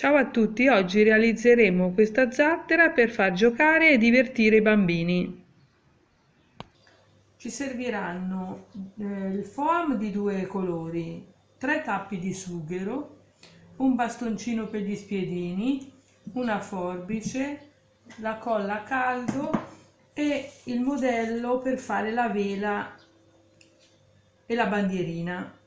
Ciao a tutti, oggi realizzeremo questa zattera per far giocare e divertire i bambini. Ci serviranno eh, il foam di due colori, tre tappi di sughero, un bastoncino per gli spiedini, una forbice, la colla a caldo e il modello per fare la vela e la bandierina.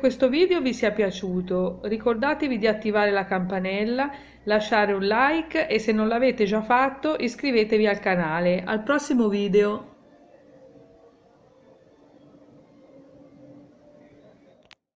Questo video vi sia piaciuto. Ricordatevi di attivare la campanella, lasciare un like e se non l'avete già fatto iscrivetevi al canale. Al prossimo video!